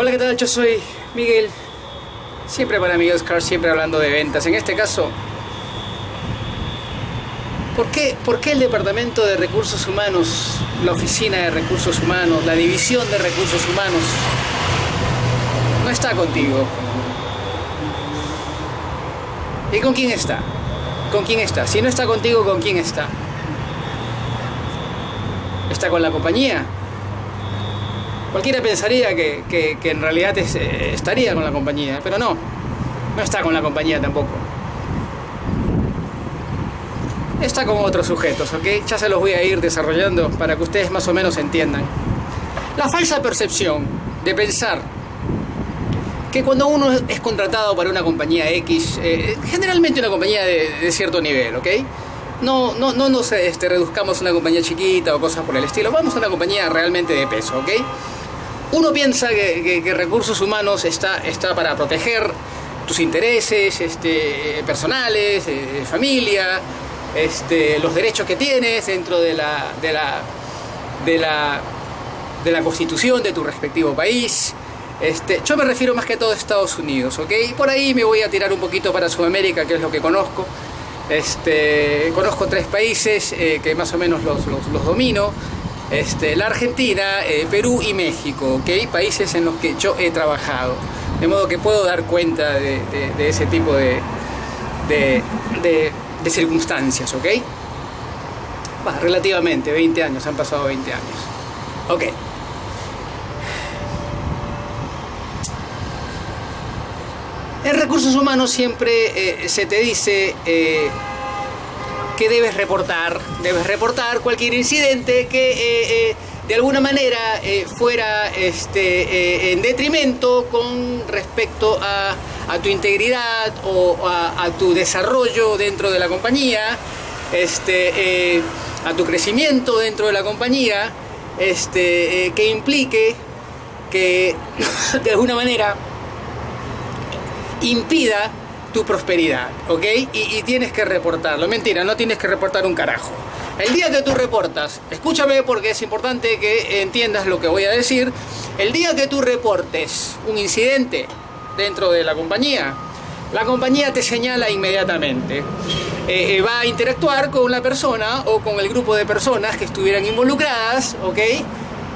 Hola, ¿qué tal? Yo soy Miguel. Siempre para Miguel Car, siempre hablando de ventas. En este caso, ¿por qué, ¿por qué el Departamento de Recursos Humanos, la Oficina de Recursos Humanos, la División de Recursos Humanos, no está contigo? ¿Y con quién está? ¿Con quién está? Si no está contigo, ¿con quién está? ¿Está con la compañía? Cualquiera pensaría que, que, que en realidad eh, estaría con la compañía, pero no, no está con la compañía tampoco. Está con otros sujetos, ¿ok? Ya se los voy a ir desarrollando para que ustedes más o menos entiendan. La falsa percepción de pensar que cuando uno es contratado para una compañía X, eh, generalmente una compañía de, de, cierto nivel, ¿ok? No, no, no nos este, reduzcamos a una compañía chiquita o cosas por el estilo, vamos a una compañía realmente de peso, ¿ok? Uno piensa que, recursos humanos está, está para proteger tus intereses este, personales, eh, familia, este, los derechos que tienes dentro de la, de la, de la, constitución de tu respectivo país. Este, yo me refiero más que todo a Estados Unidos, ¿ok? Y por ahí me voy a tirar un poquito para Sudamérica, que es lo que conozco. Conozco tres países eh, que más o menos los, los domino. Este, la Argentina, eh, Perú y México, ¿ok? Países en los que yo he trabajado. De modo que puedo dar cuenta de, ese tipo de, de, de, circunstancias, ¿ok? Bah, relativamente, 20 años, han pasado 20 años. Ok. En recursos humanos siempre eh, se te dice eh, que debes reportar, debes reportar cualquier incidente que eh, de alguna manera fuera este, en detrimento con respecto a, a tu integridad o a, a, tu desarrollo dentro de la compañía, este, a tu crecimiento dentro de la compañía, este, que implique que de alguna manera impida tu prosperidad, ¿ok? Y, y, tienes que reportarlo. Mentira, no tienes que reportar un carajo. El día que tú reportas, escúchame porque es importante que entiendas lo que voy a decir, el día que tú reportes un incidente dentro de la compañía, la compañía te señala inmediatamente. Eh, eh, va a interactuar con la persona o con el grupo de personas que estuvieran involucradas, ¿ok?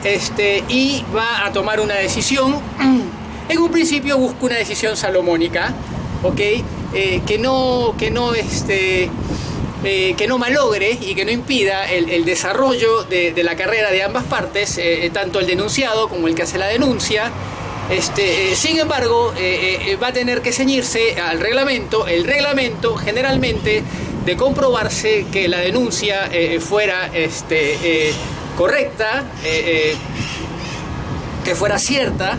Este, y va a tomar una decisión en un principio busco una decisión salomónica, ¿ok? Eh, que no, que no, este, eh, que no malogre y que no impida el, el desarrollo de, de, la carrera de ambas partes, eh, tanto el denunciado como el que hace la denuncia. Este, sin embargo, va a tener que ceñirse al reglamento. El reglamento generalmente de comprobarse que la denuncia fuera este, correcta, que fuera cierta,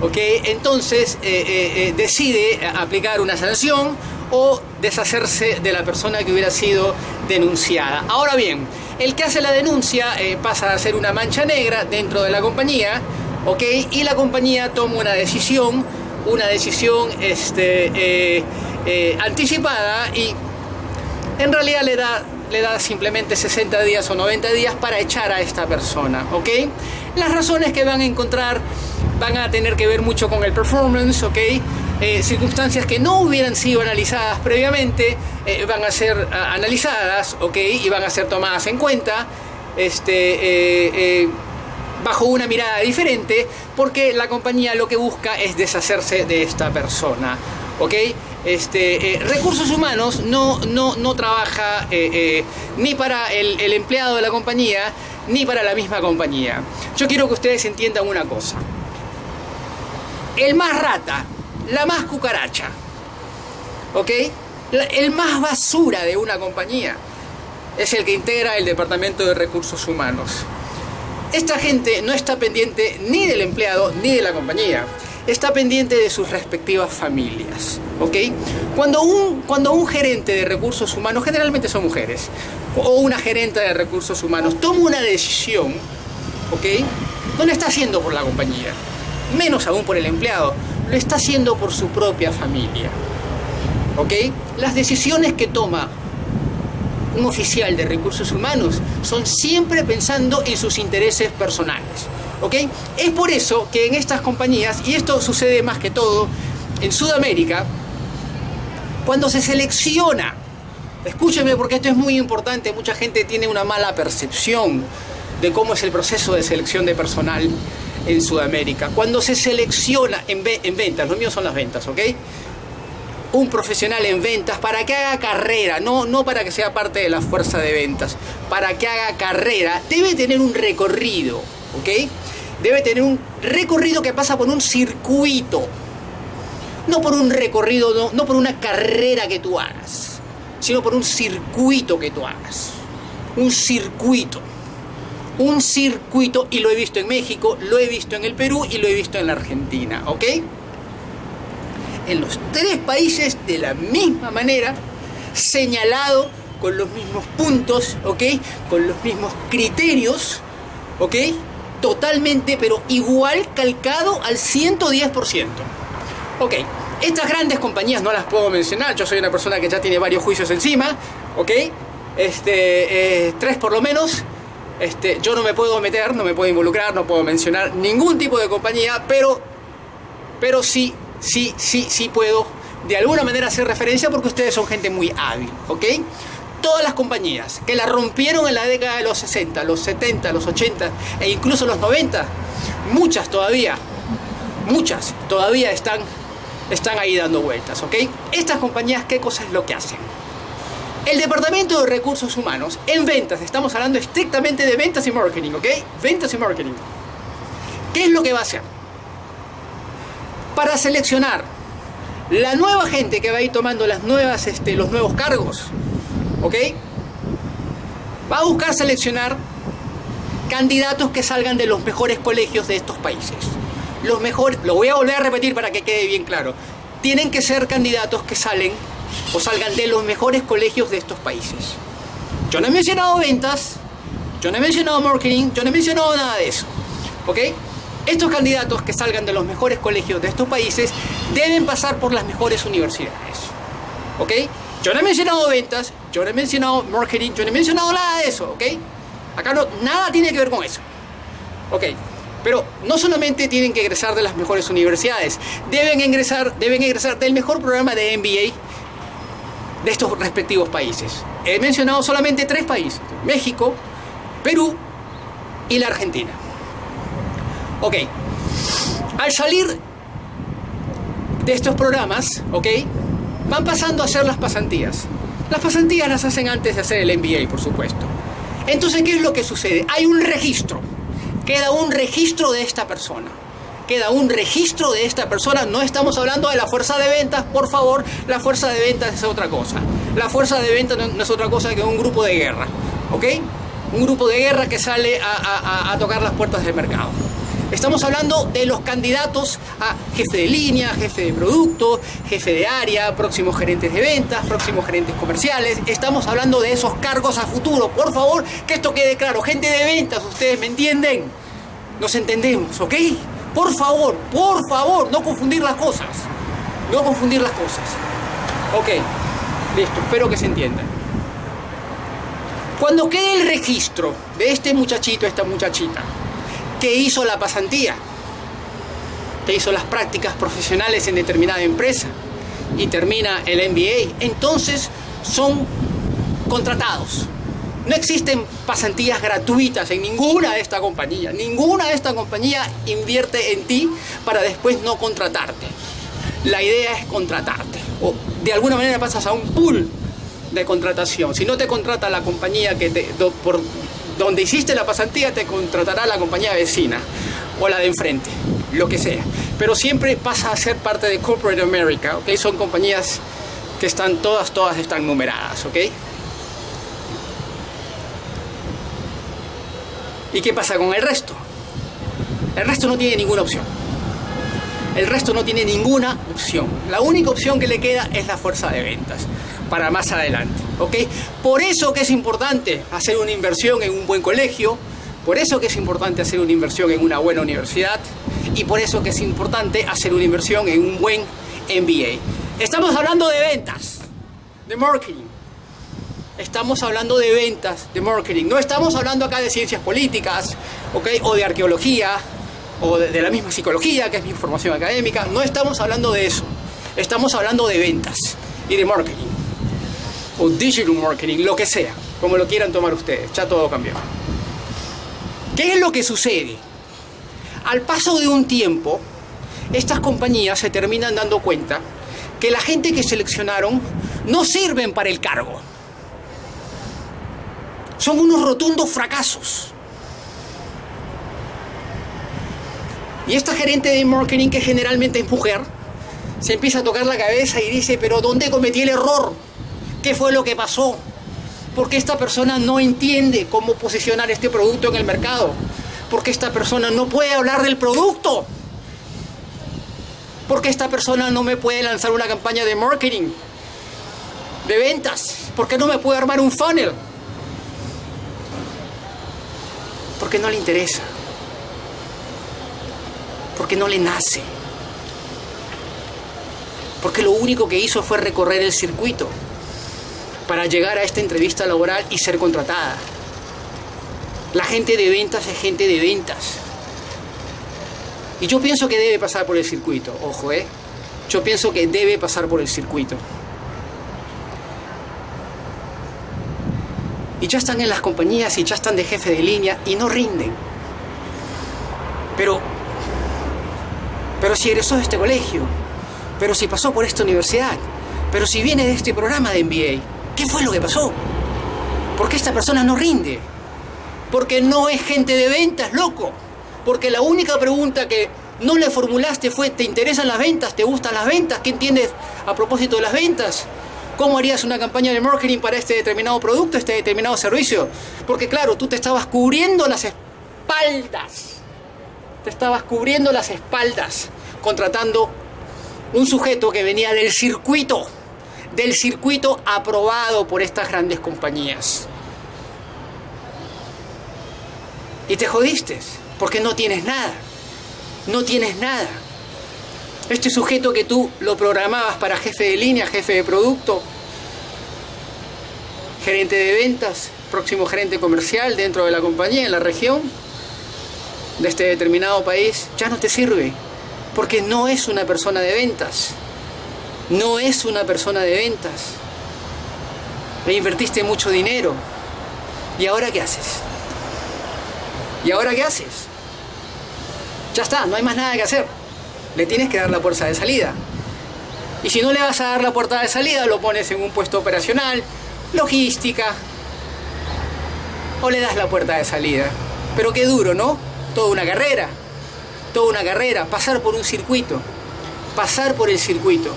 ¿ok? Entonces eh, eh, eh, decide aplicar una sanción o deshacerse de la persona que hubiera sido denunciada. Ahora bien, el que hace la denuncia pasa a ser una mancha negra dentro de la compañía, ¿ok? Y la compañía toma una decisión, una decisión este, anticipada y en realidad le da, le da simplemente 60 días o 90 días para echar a esta persona, ¿ok? Las razones que van a encontrar van a tener que ver mucho con el performance, ¿ok? Eh, circunstancias que no hubieran sido analizadas previamente eh, van a ser a, analizadas, ¿ok? Y van a ser tomadas en cuenta este, eh, bajo una mirada diferente porque la compañía lo que busca es deshacerse de esta persona, ¿ok? Este, recursos humanos no, no, no trabaja ni para el, el empleado de la compañía ni para la misma compañía. Yo quiero que ustedes entiendan una cosa el más rata, la más cucaracha, ¿ok? El más basura de una compañía es el que integra el Departamento de Recursos Humanos. Esta gente no está pendiente ni del empleado ni de la compañía, está pendiente de sus respectivas familias, ¿ok? Cuando un, cuando un gerente de recursos humanos, generalmente son mujeres, o una gerente de recursos humanos, toma una decisión, ¿ok? No está haciendo por la compañía, menos aún por el empleado, lo está haciendo por su propia familia. ¿Ok? Las decisiones que toma un oficial de recursos humanos son siempre pensando en sus intereses personales. ¿Ok? Es por eso que en estas compañías, y esto sucede más que todo en Sudamérica, cuando se selecciona, escúcheme porque esto es muy importante, mucha gente tiene una mala percepción de cómo es el proceso de selección de personal en Sudamérica. Cuando se selecciona en, en ventas, lo mío son las ventas, ¿ok? un profesional en ventas para que haga carrera, no, no para que sea parte de la fuerza de ventas, para que haga carrera, debe tener un recorrido, ¿ok? Debe tener un recorrido que pasa por un circuito, no por un recorrido, no, no por una carrera que tú hagas, sino por un circuito que tú hagas, un circuito. Un circuito, y lo he visto en México, lo he visto en el Perú y lo he visto en la Argentina, ¿ok? en los tres países de la misma manera, señalado con los mismos puntos, ¿ok? Con los mismos criterios, ¿ok? Totalmente, pero igual calcado al 110%. Ok, estas grandes compañías no las puedo mencionar, yo soy una persona que ya tiene varios juicios encima, ¿ok? Este, eh, tres por lo menos. Este, yo no me puedo meter, no me puedo involucrar, no puedo mencionar ningún tipo de compañía, pero, pero sí sí, sí, sí puedo de alguna manera hacer referencia porque ustedes son gente muy hábil, ¿ok? Todas las compañías que la rompieron en la década de los 60, los 70, los 80 e incluso los 90, muchas todavía, muchas todavía están, están ahí dando vueltas, ¿ok? Estas compañías, ¿qué cosa es lo que hacen? El Departamento de Recursos Humanos en ventas, estamos hablando estrictamente de ventas y marketing, ¿ok? Ventas y marketing. ¿Qué es lo que va a hacer? para seleccionar la nueva gente que va a ir tomando las nuevas, este, los nuevos cargos, ¿ok? Va a buscar seleccionar candidatos que salgan de los mejores colegios de estos países. Los mejores, lo voy a volver a repetir para que quede bien claro. Tienen que ser candidatos que salen o salgan de los mejores colegios de estos países. Yo no he mencionado ventas, yo no he mencionado marketing, yo no he mencionado nada de eso. ¿Ok? Estos candidatos que salgan de los mejores colegios de estos países deben pasar por las mejores universidades. ¿Ok? Yo no he mencionado ventas, yo no he mencionado marketing, yo no he mencionado nada de eso, ¿ok? Acá no, nada tiene que ver con eso. ¿Ok? Pero no solamente tienen que egresar de las mejores universidades, deben ingresar, deben ingresar del mejor programa de MBA de estos respectivos países. He mencionado solamente tres países, México, Perú y la Argentina. Ok, al salir de estos programas, ok, van pasando a hacer las pasantías. Las pasantías las hacen antes de hacer el MBA, por supuesto. Entonces, ¿qué es lo que sucede? Hay un registro. Queda un registro de esta persona. Queda un registro de esta persona. No estamos hablando de la fuerza de ventas, por favor. La fuerza de ventas es otra cosa. La fuerza de ventas no es otra cosa que un grupo de guerra. ¿Ok? Un grupo de guerra que sale a, tocar las puertas del mercado. Estamos hablando de los candidatos a jefe de línea, jefe de producto, jefe de área, próximos gerentes de ventas, próximos gerentes comerciales. Estamos hablando de esos cargos a futuro. Por favor, que esto quede claro. Gente de ventas, ¿ustedes me entienden? Nos entendemos, ¿ok? Por favor, por favor, no confundir las cosas. No confundir las cosas. Ok, listo, espero que se entienda. Cuando quede el registro de este muchachito, esta muchachita, que hizo la pasantía, que hizo las prácticas profesionales en determinada empresa y termina el MBA, entonces son contratados. No existen pasantías gratuitas en ninguna de estas compañías. Ninguna de estas compañías invierte en ti para después no contratarte. La idea es contratarte. O de alguna manera pasas a un pool de contratación. Si no te contrata la compañía que te, por donde hiciste la pasantía te contratará la compañía vecina o la de enfrente, lo que sea. Pero siempre pasa a ser parte de Corporate America, ¿ok? Son compañías que están todas, todas están numeradas, ¿ok? ¿Y qué pasa con el resto? El resto no tiene ninguna opción. El resto no tiene ninguna opción. La única opción que le queda es la fuerza de ventas para más adelante. ¿ok? Por eso que es importante hacer una inversión en un buen colegio, por eso que es importante hacer una inversión en una buena universidad y por eso que es importante hacer una inversión en un buen MBA. Estamos hablando de ventas, de marketing. Estamos hablando de ventas, de marketing. No estamos hablando acá de ciencias políticas, ¿ok? O de arqueología, o de, la misma psicología, que es mi formación académica. No estamos hablando de eso. Estamos hablando de ventas y de marketing. O digital marketing, lo que sea, como lo quieran tomar ustedes. Ya todo cambió. ¿Qué es lo que sucede? Al paso de un tiempo, estas compañías se terminan dando cuenta que la gente que seleccionaron no sirven para el cargo. Son unos rotundos fracasos. Y esta gerente de marketing, que generalmente es mujer, se empieza a tocar la cabeza y dice, pero ¿dónde cometí el error? ¿Qué fue lo que pasó? Porque esta persona no entiende cómo posicionar este producto en el mercado. Porque esta persona no puede hablar del producto. Porque esta persona no me puede lanzar una campaña de marketing, de ventas. Porque no me puede armar un funnel. Porque no le interesa. Porque no le nace. Porque lo único que hizo fue recorrer el circuito para llegar a esta entrevista laboral y ser contratada. La gente de ventas es gente de ventas. Y yo pienso que debe pasar por el circuito, ojo, ¿eh? Yo pienso que debe pasar por el circuito. Y ya están en las compañías y ya están de jefe de línea y no rinden. Pero, pero si egresó de este colegio, pero si pasó por esta universidad, pero si viene de este programa de MBA, ¿qué fue lo que pasó? ¿Por qué esta persona no rinde? Porque no es gente de ventas, loco. Porque la única pregunta que no le formulaste fue, ¿te interesan las ventas? ¿Te gustan las ventas? ¿Qué entiendes a propósito de las ventas? ¿Cómo harías una campaña de marketing para este determinado producto, este determinado servicio? Porque claro, tú te estabas cubriendo las espaldas. Te estabas cubriendo las espaldas contratando un sujeto que venía del circuito, del circuito aprobado por estas grandes compañías. Y te jodiste, porque no tienes nada. No tienes nada. Este sujeto que tú lo programabas para jefe de línea, jefe de producto, gerente de ventas, próximo gerente comercial dentro de la compañía, en la región, de este determinado país, ya no te sirve. Porque no es una persona de ventas. No es una persona de ventas. Le invertiste mucho dinero. ¿Y ahora qué haces? ¿Y ahora qué haces? Ya está, no hay más nada que hacer. Le tienes que dar la puerta de salida. Y si no le vas a dar la puerta de salida, lo pones en un puesto operacional, logística, o le das la puerta de salida. Pero qué duro, ¿no? Toda una carrera, toda una carrera, pasar por un circuito, pasar por el circuito.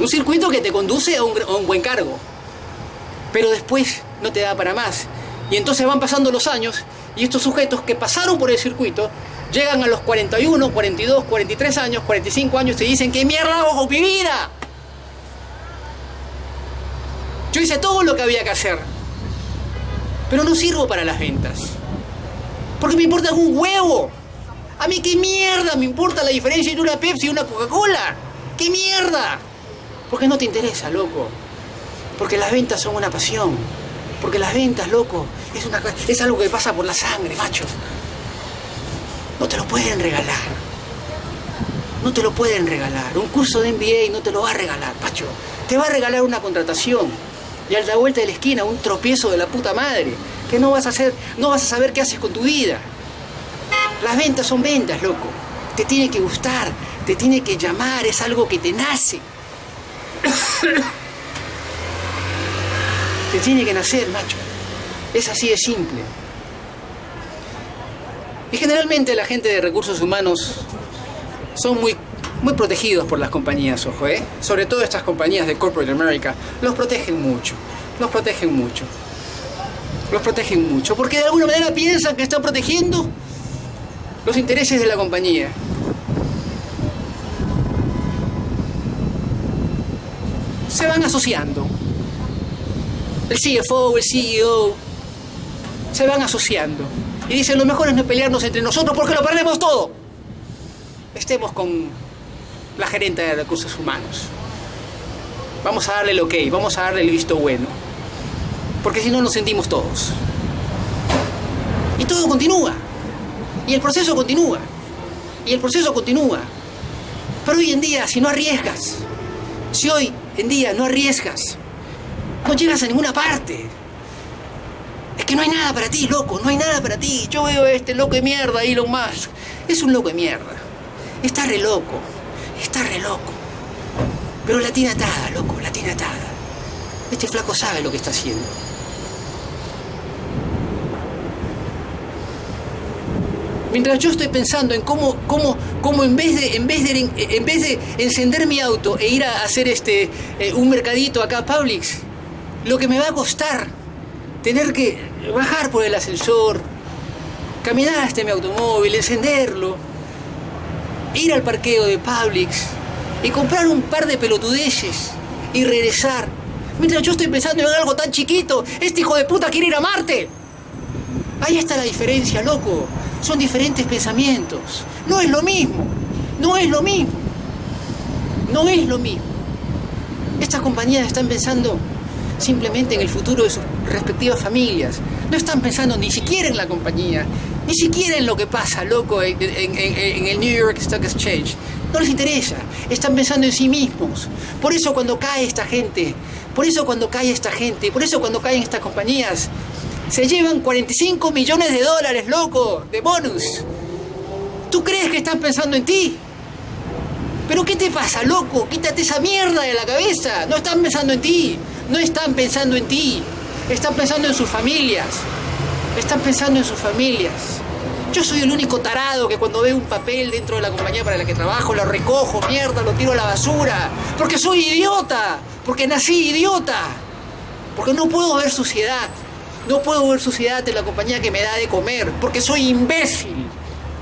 Un circuito que te conduce a un, a un buen cargo, pero después no te da para más. Y entonces van pasando los años y estos sujetos que pasaron por el circuito llegan a los 41, 42, 43 años, 45 años y dicen, ¿qué mierda hago con mi vida? Yo hice todo lo que había que hacer, pero no sirvo para las ventas. Porque me importa un huevo. A mí qué mierda me importa la diferencia entre una Pepsi y una Coca-Cola. ¿Qué mierda? Porque no te interesa, loco. Porque las ventas son una pasión. Porque las ventas, loco, es, una, es algo que pasa por la sangre, macho. No te lo pueden regalar. No te lo pueden regalar. Un curso de MBA no te lo va a regalar, macho. Te va a regalar una contratación. Y al la vuelta de la esquina, un tropiezo de la puta madre. Que no vas a hacer, no vas a saber qué haces con tu vida. Las ventas son ventas, loco. Te tiene que gustar, te tiene que llamar, es algo que te nace. te tiene que nacer, macho. Es así de simple. Y generalmente la gente de recursos humanos son muy, muy protegidos por las compañías, ojo, ¿eh? Sobre todo estas compañías de Corporate America. Los protegen mucho. Los protegen mucho. Los protegen mucho. Porque de alguna manera piensan que están protegiendo los intereses de la compañía. Se van asociando. El CFO, el CEO, se van asociando. Y dicen, lo mejor es no pelearnos entre nosotros porque lo perdemos todo. Estemos con la gerente de recursos humanos. Vamos a darle el ok, vamos a darle el visto bueno. Porque si no nos sentimos todos. Y todo continúa. Y el proceso continúa. Y el proceso continúa. Pero hoy en día, si no arriesgas, si hoy en día no arriesgas, no llegas a ninguna parte. Es que no hay nada para ti, loco, no hay nada para ti. Yo veo a este loco de mierda, Elon Musk. Es un loco de mierda. Está re loco. Está re loco. Pero la tiene atada, loco, la tiene atada. Este flaco sabe lo que está haciendo. Mientras yo estoy pensando en cómo, cómo, cómo en, vez de, en, vez de, en vez de encender mi auto e ir a hacer este, eh, un mercadito acá a Publix, lo que me va a costar tener que bajar por el ascensor, caminar hasta mi automóvil, encenderlo, ir al parqueo de Publix y comprar un par de pelotudeces y regresar. Mientras yo estoy pensando en algo tan chiquito, este hijo de puta quiere ir a Marte. Ahí está la diferencia, loco. Son diferentes pensamientos. No es lo mismo. No es lo mismo. No es lo mismo. Estas compañías están pensando simplemente en el futuro de sus respectivas familias. No están pensando ni siquiera en la compañía, ni siquiera en lo que pasa, loco, en, el New York Stock Exchange. No les interesa. Están pensando en sí mismos. Por eso cuando cae esta gente, por eso cuando cae esta gente, por eso cuando caen estas compañías, se llevan 45 millones de dólares, loco, de bonus. ¿Tú crees que están pensando en ti? ¿Pero qué te pasa, loco? Quítate esa mierda de la cabeza. No están pensando en ti. No están pensando en ti. Están pensando en sus familias. Están pensando en sus familias. Yo soy el único tarado que cuando veo un papel dentro de la compañía para la que trabajo, lo recojo, mierda, lo tiro a la basura. Porque soy idiota. Porque nací idiota. Porque no puedo ver suciedad. No puedo ver suciedad en la compañía que me da de comer, porque soy imbécil.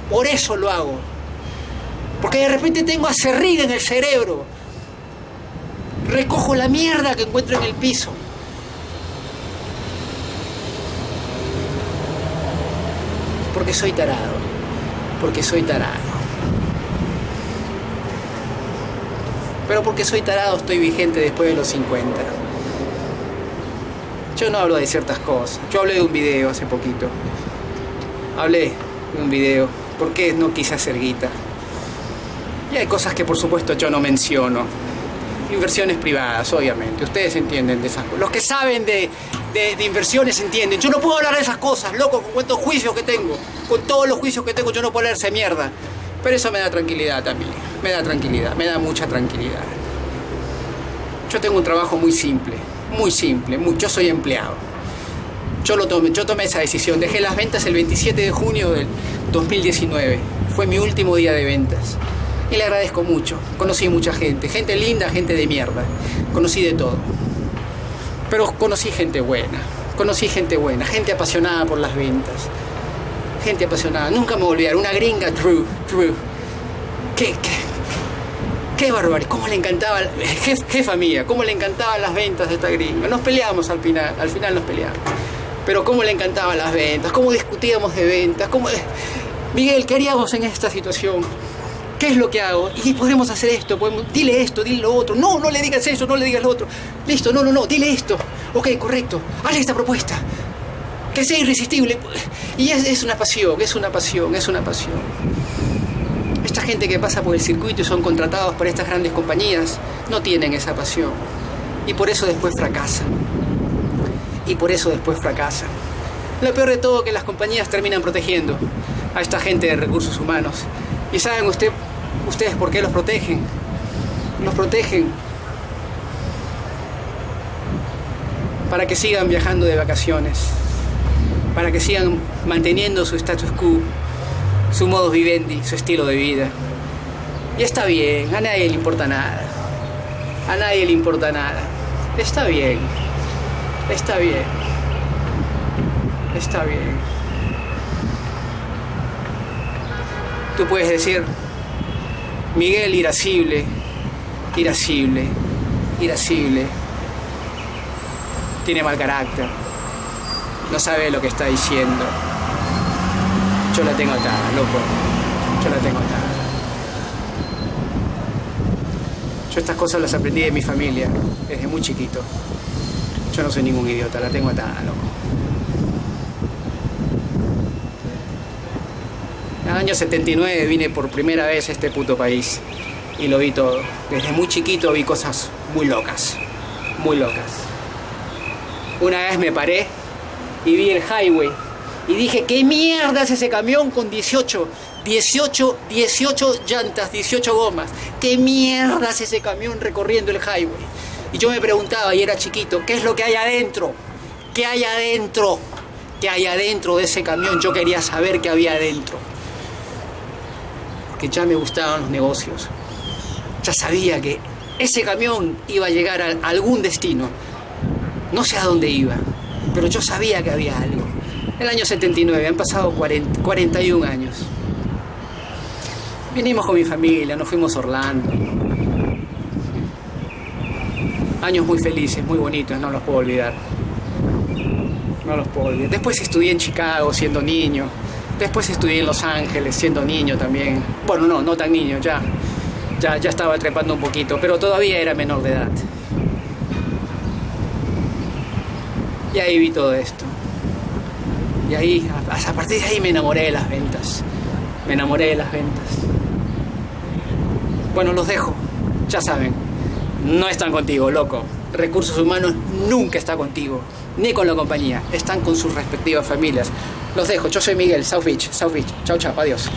Por eso lo hago. Porque de repente tengo acerriga en el cerebro. Recojo la mierda que encuentro en el piso. Porque soy tarado. Porque soy tarado. Pero porque soy tarado estoy vigente después de los 50. Yo no hablo de ciertas cosas. Yo hablé de un video hace poquito. Hablé de un video. ¿Por qué no quise hacer guita? Y hay cosas que por supuesto yo no menciono. Inversiones privadas, obviamente. Ustedes entienden de esas cosas. Los que saben de, de, inversiones entienden. Yo no puedo hablar de esas cosas, loco, con cuántos juicios que tengo. Con todos los juicios que tengo, yo no puedo leerse mierda. Pero eso me da tranquilidad también. Me da tranquilidad, me da mucha tranquilidad. Yo tengo un trabajo muy simple muy simple, yo soy empleado. Yo, lo tomé, yo tomé esa decisión, dejé las ventas el 27 de junio del 2019, fue mi último día de ventas. Y le agradezco mucho, conocí mucha gente, gente linda, gente de mierda, conocí de todo. Pero conocí gente buena, conocí gente buena, gente apasionada por las ventas, gente apasionada, nunca me voy a una gringa, Drew, Drew, qué, qué, qué barbaridad, cómo le encantaba, jefa mía, cómo le encantaban las ventas de esta gringa. Nos peleamos al final, al final nos peleamos. Pero cómo le encantaban las ventas, cómo discutíamos de ventas, cómo... Miguel, ¿qué haríamos en esta situación? ¿Qué es lo que hago? Y podemos hacer esto, dile esto, dile lo otro. No, no le digas eso, no le digas lo otro. Listo, no, no, no, dile esto. Ok, correcto, hazle esta propuesta. Que sea irresistible. Y es, es una pasión, es una pasión, es una pasión. Esta gente que pasa por el circuito y son contratados por estas grandes compañías no tienen esa pasión. Y por eso después fracasan. Y por eso después fracasan. Lo peor de todo es que las compañías terminan protegiendo a esta gente de recursos humanos. ¿Y saben usted, ustedes por qué los protegen? Los protegen para que sigan viajando de vacaciones, para que sigan manteniendo su status quo, su modo vivendi, su estilo de vida. Y está bien, a nadie le importa nada. A nadie le importa nada. Está bien. Está bien. Está bien. Tú puedes decir, Miguel irascible, irascible, irascible, tiene mal carácter, no sabe lo que está diciendo. Yo la tengo atada, loco. Yo la tengo atada. Yo estas cosas las aprendí de mi familia, desde muy chiquito. Yo no soy ningún idiota, la tengo atada, loco. En año 79 vine por primera vez a este puto país y lo vi todo. Desde muy chiquito vi cosas muy locas, muy locas. Una vez me paré y vi el highway y dije, ¿qué mierda es ese camión con 18, 18, 18 llantas, 18 gomas? ¿Qué mierda es ese camión recorriendo el highway? Y yo me preguntaba, y era chiquito, ¿qué es lo que hay adentro? ¿Qué hay adentro? ¿Qué hay adentro de ese camión? Yo quería saber qué había adentro. Porque ya me gustaban los negocios. Ya sabía que ese camión iba a llegar a algún destino. No sé a dónde iba, pero yo sabía que había algo. El año 79, han pasado 40, 41 años. Vinimos con mi familia, nos fuimos a Orlando. Años muy felices, muy bonitos, no los puedo olvidar. No los puedo olvidar. Después estudié en Chicago siendo niño. Después estudié en Los Ángeles siendo niño también. Bueno, no, no tan niño, ya. Ya, ya estaba trepando un poquito, pero todavía era menor de edad. Y ahí vi todo esto. Y ahí, a partir de ahí me enamoré de las ventas. Me enamoré de las ventas. Bueno, los dejo. Ya saben, no están contigo, loco. Recursos humanos nunca está contigo, ni con la compañía. Están con sus respectivas familias. Los dejo. Yo soy Miguel, South Beach, South Beach. Chau, chau, adiós.